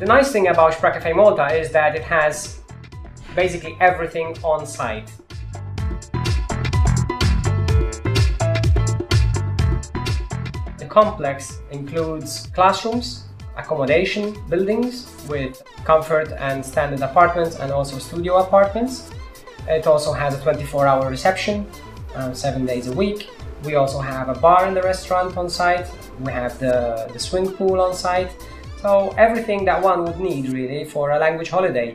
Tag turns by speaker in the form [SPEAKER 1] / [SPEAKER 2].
[SPEAKER 1] The nice thing about Sprachcaffe Malta is that it has basically everything on site. The complex includes classrooms, accommodation buildings with comfort and standard apartments and also studio apartments. It also has a 24 hour reception, uh, seven days a week. We also have a bar in the restaurant on site. We have the, the swing pool on site. So everything that one would need really for a language holiday.